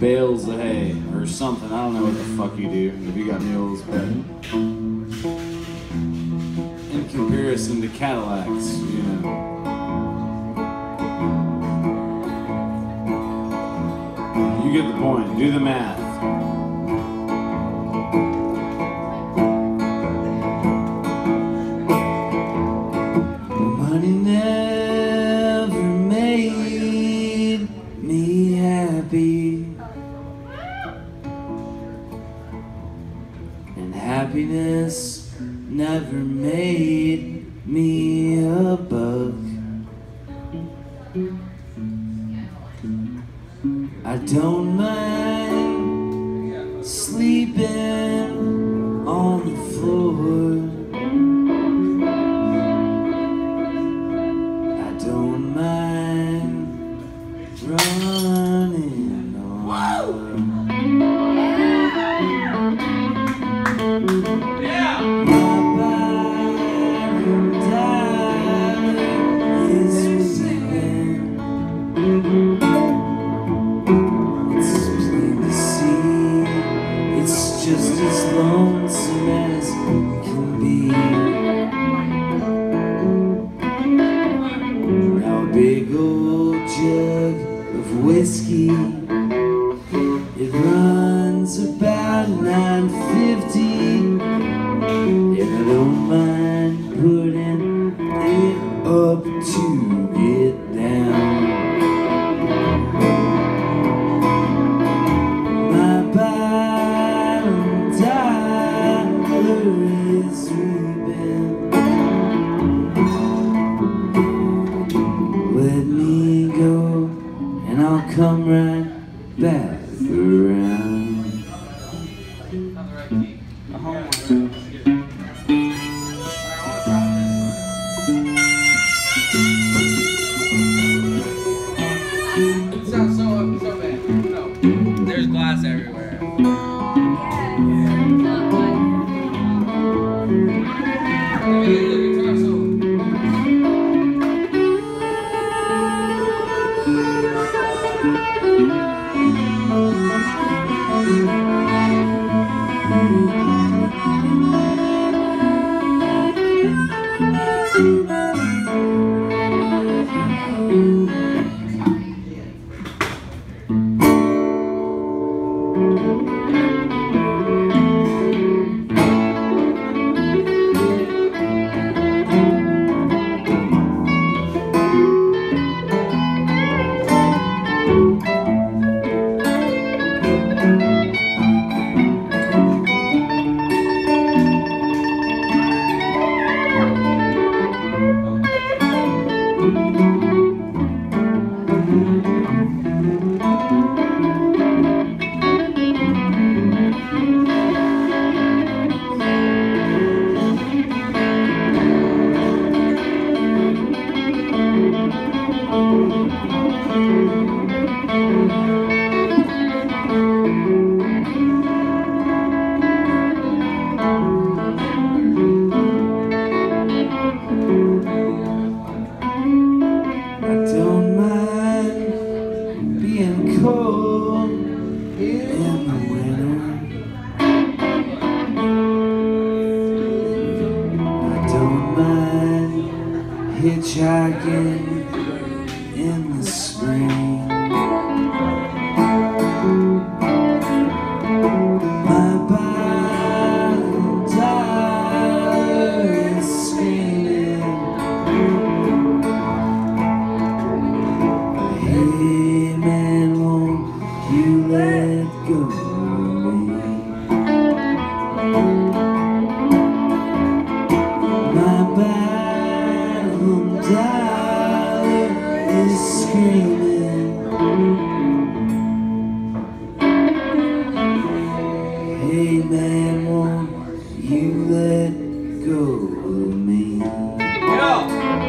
bales of hay or something. I don't know what the fuck you do if you got mules, but in comparison to Cadillacs, you know. You get the point. Do the math. Happiness never made me a buck. I don't mind sleeping on the floor. I don't mind running on. My about 950 And I don't mind putting it up to get down. My bottom is weeping Let me go and I'll come right back around. Everywhere. Let mind Hey man, won't you let go of me? Get up!